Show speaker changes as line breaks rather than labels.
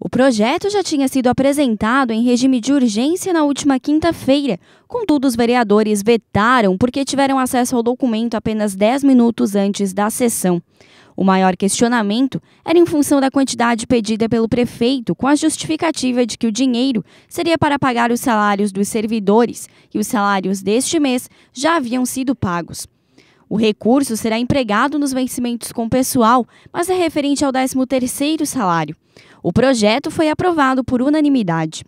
O projeto já tinha sido apresentado em regime de urgência na última quinta-feira. Contudo, os vereadores vetaram porque tiveram acesso ao documento apenas 10 minutos antes da sessão. O maior questionamento era em função da quantidade pedida pelo prefeito, com a justificativa de que o dinheiro seria para pagar os salários dos servidores e os salários deste mês já haviam sido pagos. O recurso será empregado nos vencimentos com pessoal, mas é referente ao 13º salário. O projeto foi aprovado por unanimidade.